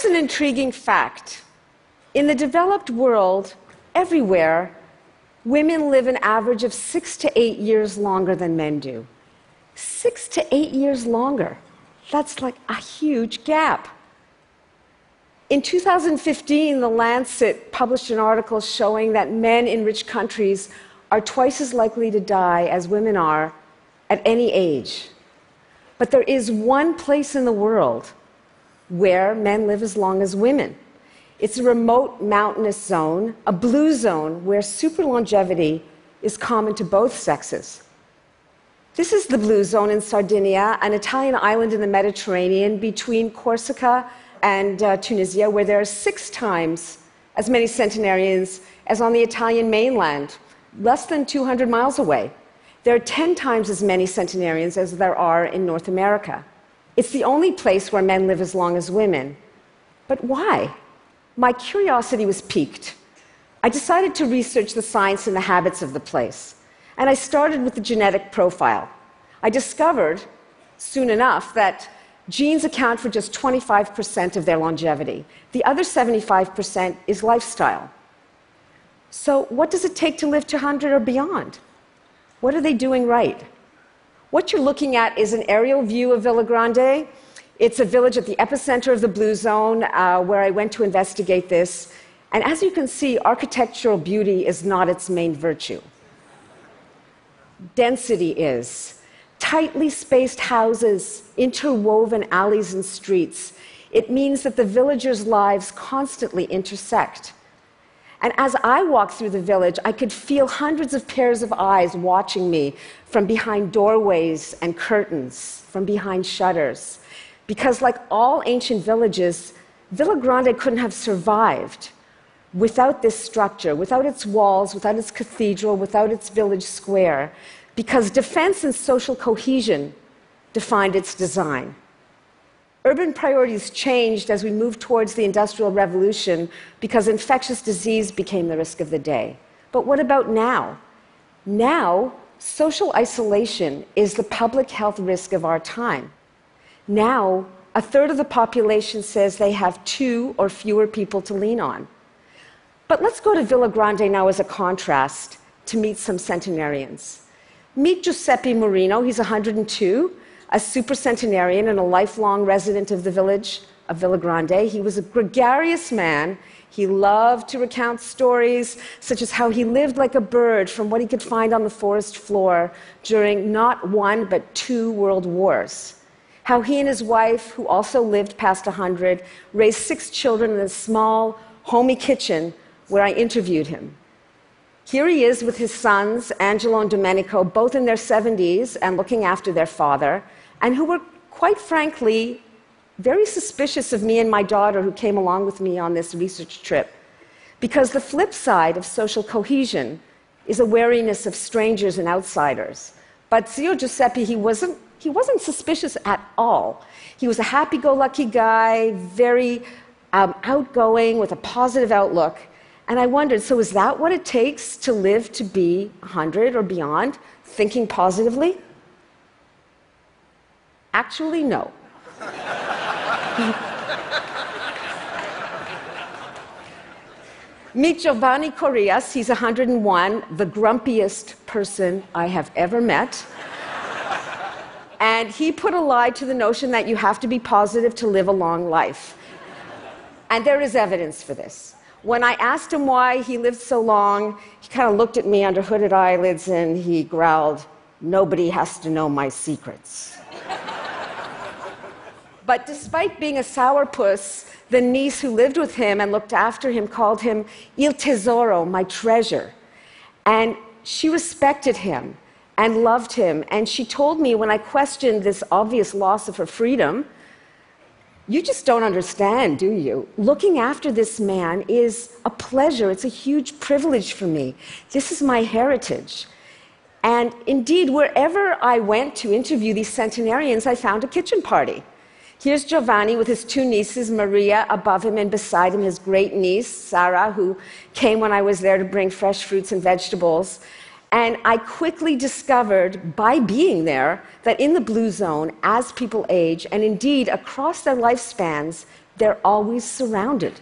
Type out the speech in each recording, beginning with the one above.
Here's an intriguing fact in the developed world, everywhere, women live an average of six to eight years longer than men do. Six to eight years longer. That's like a huge gap. In 2015, The Lancet published an article showing that men in rich countries are twice as likely to die as women are at any age. But there is one place in the world where men live as long as women. It's a remote mountainous zone, a blue zone where super longevity is common to both sexes. This is the blue zone in Sardinia, an Italian island in the Mediterranean between Corsica and uh, Tunisia, where there are six times as many centenarians as on the Italian mainland, less than 200 miles away. There are 10 times as many centenarians as there are in North America. It's the only place where men live as long as women. But why? My curiosity was piqued. I decided to research the science and the habits of the place. And I started with the genetic profile. I discovered soon enough that genes account for just 25% of their longevity. The other 75% is lifestyle. So, what does it take to live to 100 or beyond? What are they doing right? What you're looking at is an aerial view of Villa Grande. It's a village at the epicenter of the Blue Zone uh, where I went to investigate this. And as you can see, architectural beauty is not its main virtue. Density is. Tightly spaced houses, interwoven alleys and streets. It means that the villagers' lives constantly intersect. And as I walked through the village, I could feel hundreds of pairs of eyes watching me from behind doorways and curtains, from behind shutters. Because, like all ancient villages, Villa Grande couldn't have survived without this structure, without its walls, without its cathedral, without its village square, because defense and social cohesion defined its design. Urban priorities changed as we moved towards the Industrial Revolution because infectious disease became the risk of the day. But what about now? Now, social isolation is the public health risk of our time. Now, a third of the population says they have two or fewer people to lean on. But let's go to Villa Grande now as a contrast to meet some centenarians. Meet Giuseppe Marino, he's 102 a supercentenarian and a lifelong resident of the village of Villa Grande. He was a gregarious man. He loved to recount stories, such as how he lived like a bird from what he could find on the forest floor during not one but two world wars. How he and his wife, who also lived past 100, raised six children in a small, homey kitchen where I interviewed him. Here he is with his sons, Angelo and Domenico, both in their 70s and looking after their father and who were, quite frankly, very suspicious of me and my daughter who came along with me on this research trip. Because the flip side of social cohesion is a wariness of strangers and outsiders. But Zio Giuseppe, he wasn't, he wasn't suspicious at all. He was a happy go lucky guy, very um, outgoing, with a positive outlook. And I wondered so, is that what it takes to live to be 100 or beyond, thinking positively? Actually, no. Meet Giovanni Corrias. He's 101, the grumpiest person I have ever met. and he put a lie to the notion that you have to be positive to live a long life. And there is evidence for this. When I asked him why he lived so long, he kind of looked at me under hooded eyelids and he growled, Nobody has to know my secrets. But despite being a sourpuss, the niece who lived with him and looked after him called him Il Tesoro, my treasure. And she respected him and loved him. And she told me when I questioned this obvious loss of her freedom, you just don't understand, do you? Looking after this man is a pleasure. It's a huge privilege for me. This is my heritage. And indeed, wherever I went to interview these centenarians, I found a kitchen party. Here's Giovanni with his two nieces, Maria above him and beside him, his great niece, Sarah, who came when I was there to bring fresh fruits and vegetables. And I quickly discovered by being there that in the blue zone, as people age, and indeed across their lifespans, they're always surrounded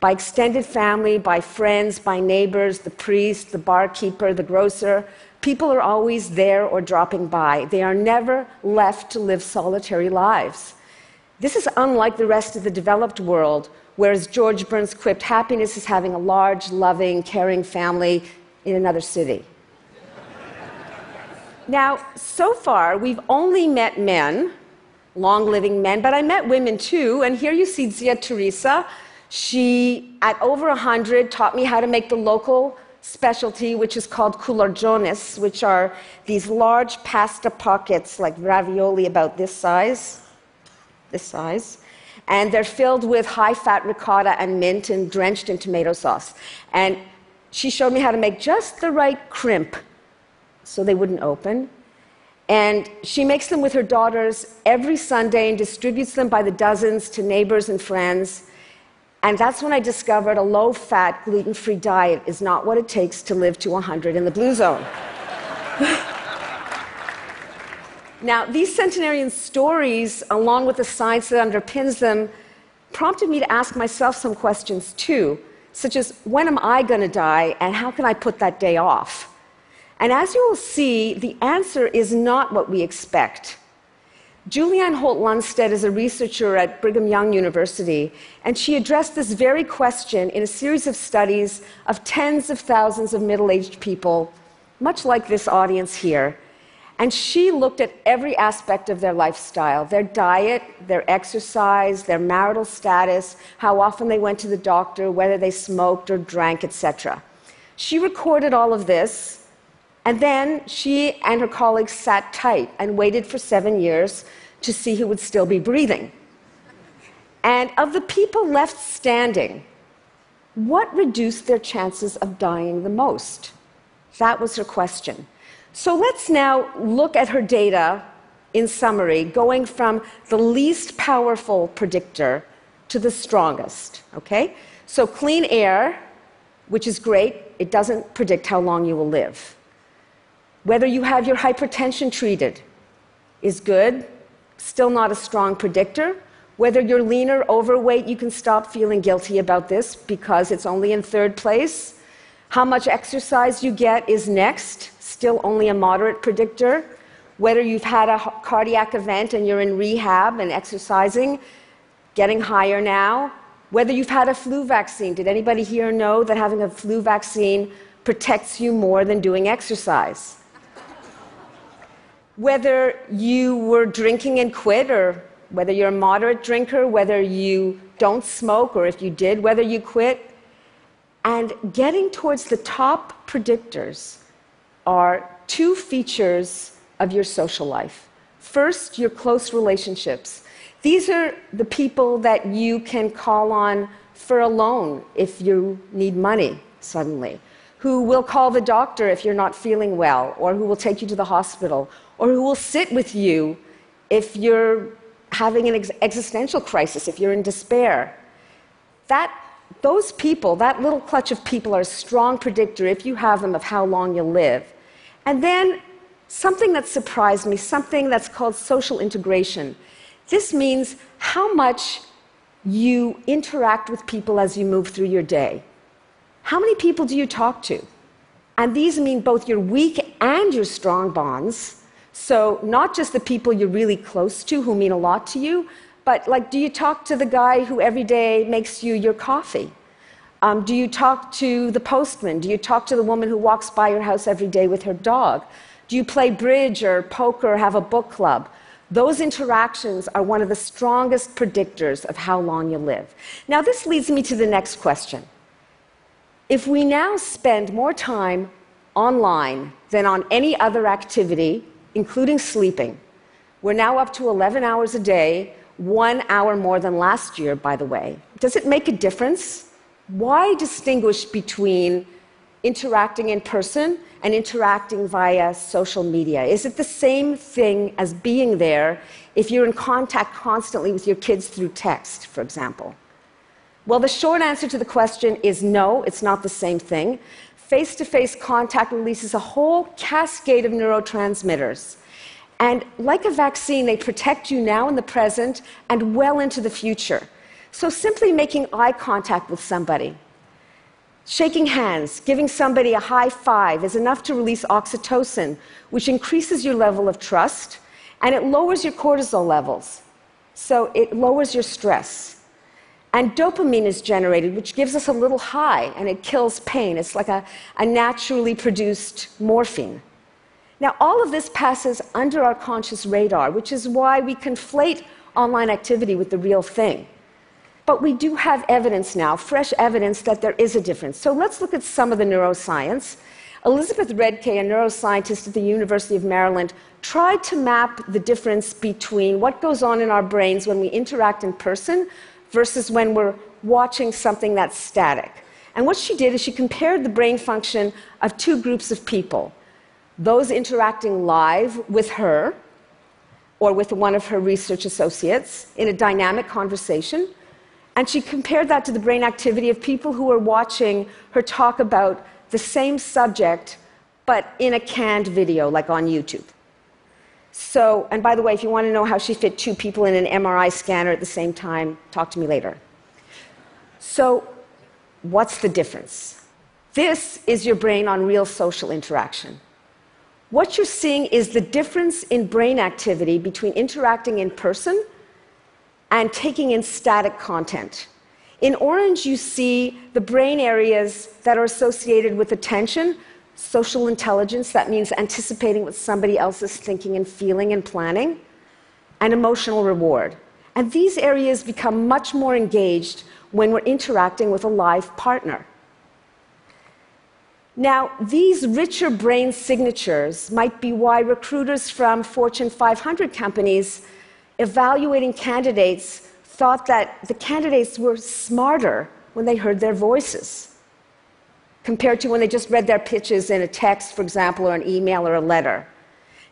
by extended family, by friends, by neighbors, the priest, the barkeeper, the grocer. People are always there or dropping by. They are never left to live solitary lives. This is unlike the rest of the developed world, whereas George Burns quipped, happiness is having a large, loving, caring family in another city. now, so far, we've only met men, long living men, but I met women too, and here you see Zia Teresa. She, at over 100, taught me how to make the local specialty, which is called culurgiones, which are these large pasta pockets, like ravioli about this size, this size. And they're filled with high fat ricotta and mint and drenched in tomato sauce. And she showed me how to make just the right crimp so they wouldn't open. And she makes them with her daughters every Sunday and distributes them by the dozens to neighbors and friends. And that's when I discovered a low fat, gluten free diet is not what it takes to live to 100 in the blue zone. now, these centenarian stories, along with the science that underpins them, prompted me to ask myself some questions too, such as when am I going to die and how can I put that day off? And as you will see, the answer is not what we expect. Julianne Holt Lunstad is a researcher at Brigham Young University, and she addressed this very question in a series of studies of tens of thousands of middle aged people, much like this audience here. And she looked at every aspect of their lifestyle their diet, their exercise, their marital status, how often they went to the doctor, whether they smoked or drank, etc. She recorded all of this and then she and her colleagues sat tight and waited for seven years to see who would still be breathing. And of the people left standing, what reduced their chances of dying the most? That was her question. So let's now look at her data in summary, going from the least powerful predictor to the strongest. Okay? So, clean air, which is great, it doesn't predict how long you will live. Whether you have your hypertension treated is good, still not a strong predictor. Whether you're lean or overweight, you can stop feeling guilty about this because it's only in third place. How much exercise you get is next, still only a moderate predictor. Whether you've had a cardiac event and you're in rehab and exercising, getting higher now. Whether you've had a flu vaccine. Did anybody here know that having a flu vaccine protects you more than doing exercise? whether you were drinking and quit, or whether you're a moderate drinker, whether you don't smoke, or if you did, whether you quit. And getting towards the top predictors are two features of your social life. First, your close relationships. These are the people that you can call on for a loan if you need money suddenly, who will call the doctor if you're not feeling well, or who will take you to the hospital, or who will sit with you if you're having an ex- existential crisis, if you're in despair. That, those people, that little clutch of people, are a strong predictor, if you have them, of how long you'll live. And then something that surprised me, something that's called social integration. This means how much you interact with people as you move through your day. How many people do you talk to? And these mean both your weak and your strong bonds. So, not just the people you're really close to who mean a lot to you, but like, do you talk to the guy who every day makes you your coffee? Um, do you talk to the postman? Do you talk to the woman who walks by your house every day with her dog? Do you play bridge or poker or have a book club? Those interactions are one of the strongest predictors of how long you live. Now, this leads me to the next question. If we now spend more time online than on any other activity, including sleeping. We're now up to 11 hours a day, one hour more than last year, by the way. Does it make a difference? Why distinguish between interacting in person and interacting via social media? Is it the same thing as being there if you're in contact constantly with your kids through text, for example? Well, the short answer to the question is no, it's not the same thing face to face contact releases a whole cascade of neurotransmitters. And like a vaccine, they protect you now in the present and well into the future. So, simply making eye contact with somebody, shaking hands, giving somebody a high five is enough to release oxytocin, which increases your level of trust and it lowers your cortisol levels. So, it lowers your stress. And dopamine is generated, which gives us a little high and it kills pain. It's like a, a naturally produced morphine. Now, all of this passes under our conscious radar, which is why we conflate online activity with the real thing. But we do have evidence now, fresh evidence, that there is a difference. So let's look at some of the neuroscience. Elizabeth Redcay, a neuroscientist at the University of Maryland, tried to map the difference between what goes on in our brains when we interact in person versus when we're watching something that's static. And what she did is she compared the brain function of two groups of people those interacting live with her or with one of her research associates in a dynamic conversation and she compared that to the brain activity of people who were watching her talk about the same subject, but in a canned video, like on YouTube. So, and by the way, if you want to know how she fit two people in an MRI scanner at the same time, talk to me later. So, what's the difference? This is your brain on real social interaction. What you're seeing is the difference in brain activity between interacting in person and taking in static content. In orange, you see the brain areas that are associated with attention, social intelligence, that means anticipating what somebody else is thinking and feeling and planning, and emotional reward. And these areas become much more engaged when we're interacting with a live partner. Now, these richer brain signatures might be why recruiters from Fortune 500 companies evaluating candidates thought that the candidates were smarter when they heard their voices compared to when they just read their pitches in a text, for example, or an email or a letter.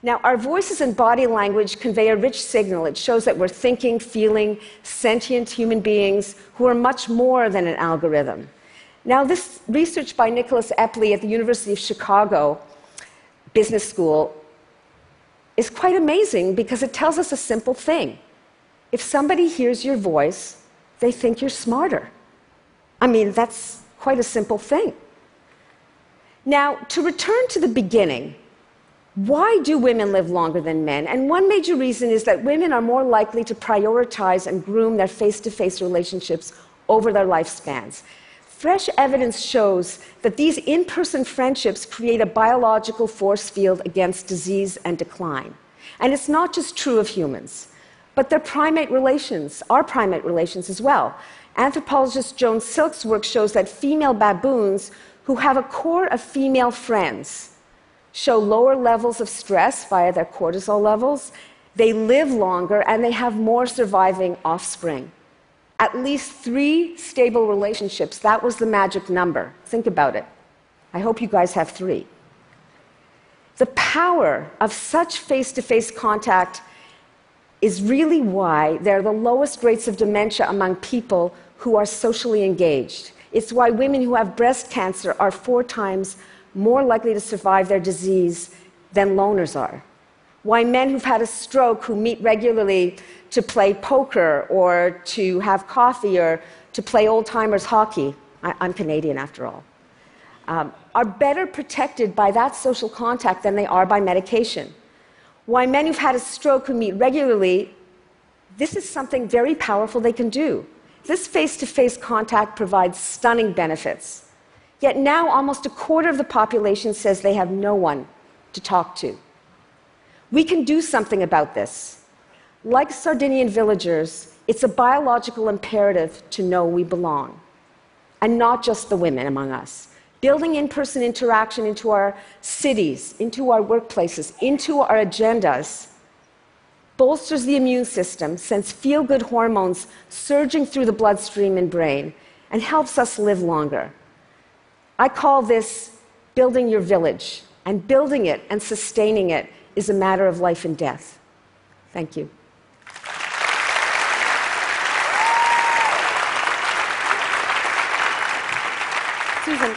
Now, our voices and body language convey a rich signal. It shows that we're thinking, feeling, sentient human beings who are much more than an algorithm. Now, this research by Nicholas Epley at the University of Chicago Business School is quite amazing because it tells us a simple thing. If somebody hears your voice, they think you're smarter. I mean, that's quite a simple thing. Now, to return to the beginning, why do women live longer than men? And one major reason is that women are more likely to prioritize and groom their face to face relationships over their lifespans. Fresh evidence shows that these in person friendships create a biological force field against disease and decline. And it's not just true of humans, but their primate relations, our primate relations as well. Anthropologist Joan Silk's work shows that female baboons who have a core of female friends show lower levels of stress via their cortisol levels, they live longer, and they have more surviving offspring at least three stable relationships. That was the magic number. Think about it. I hope you guys have three. The power of such face to face contact is really why there are the lowest rates of dementia among people who are socially engaged. It's why women who have breast cancer are four times more likely to survive their disease than loners are. Why men who've had a stroke, who meet regularly to play poker or to have coffee or to play old timers hockey. I, am Canadian after all. Um, are better protected by that social contact than they are by medication. Why men who've had a stroke who meet regularly, this is something very powerful they can do. This face to face contact provides stunning benefits. Yet now, almost a quarter of the population says they have no one to talk to. We can do something about this. Like Sardinian villagers, it's a biological imperative to know we belong, and not just the women among us. Building in person interaction into our cities, into our workplaces, into our agendas bolsters the immune system, sends feel good hormones surging through the bloodstream and brain, and helps us live longer. I call this building your village, and building it and sustaining it is a matter of life and death. Thank you.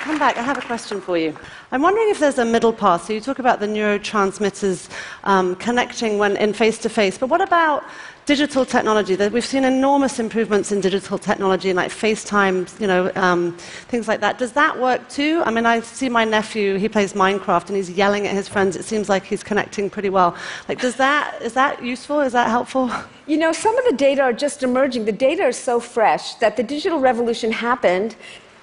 Come back. I have a question for you. I'm wondering if there's a middle path. So you talk about the neurotransmitters um, connecting when in face to face, but what about digital technology. We've seen enormous improvements in digital technology, like FaceTime, you know, um, things like that. Does that work too? I mean, I see my nephew. He plays Minecraft and he's yelling at his friends. It seems like he's connecting pretty well. Like, does that is that useful? Is that helpful? You know, some of the data are just emerging. The data are so fresh that the digital revolution happened,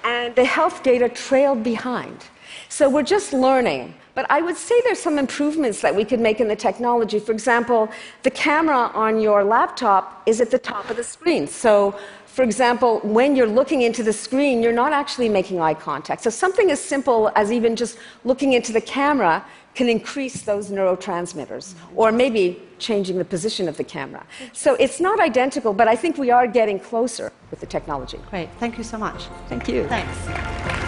and the health data trailed behind. So we're just learning. But I would say there's some improvements that we could make in the technology. For example, the camera on your laptop is at the top of the screen. So, for example, when you're looking into the screen, you're not actually making eye contact. So, something as simple as even just looking into the camera can increase those neurotransmitters, or maybe changing the position of the camera. So, it's not identical, but I think we are getting closer with the technology. Great. Thank you so much. Thank you. Thanks.